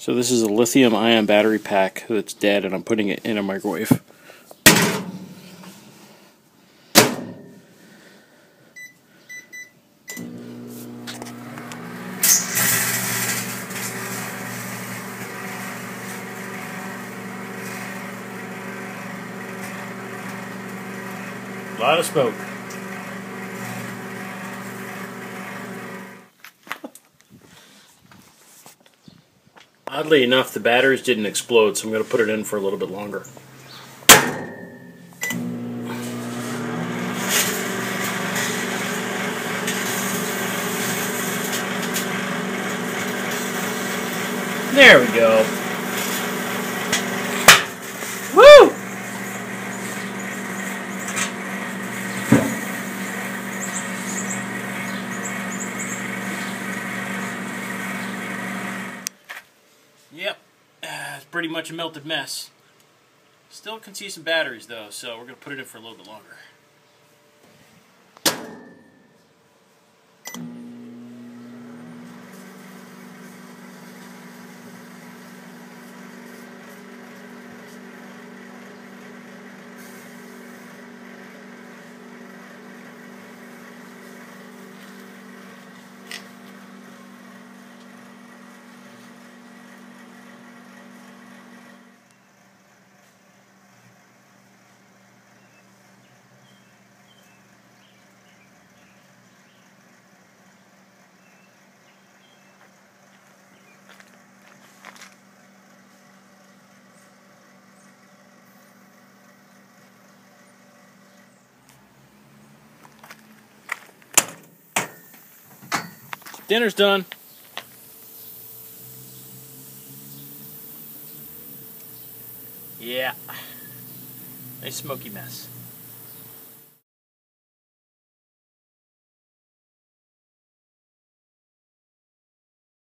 So this is a lithium ion battery pack that's dead and I'm putting it in a microwave. A lot of smoke. Oddly enough, the batteries didn't explode, so I'm going to put it in for a little bit longer. There we go. Yep, uh, it's pretty much a melted mess. Still can see some batteries though, so we're going to put it in for a little bit longer. Dinner's done. Yeah. A smoky mess.